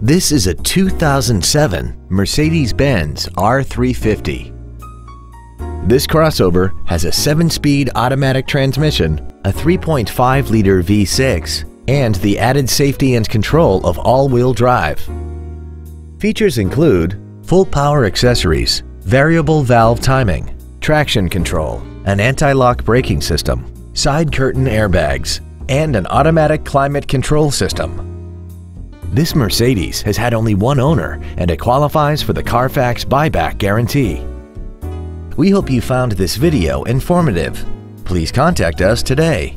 This is a 2007 Mercedes-Benz R350. This crossover has a 7-speed automatic transmission, a 3.5-liter V6, and the added safety and control of all-wheel drive. Features include full power accessories, variable valve timing, traction control, an anti-lock braking system, side curtain airbags, and an automatic climate control system. This Mercedes has had only one owner and it qualifies for the Carfax buyback guarantee. We hope you found this video informative. Please contact us today.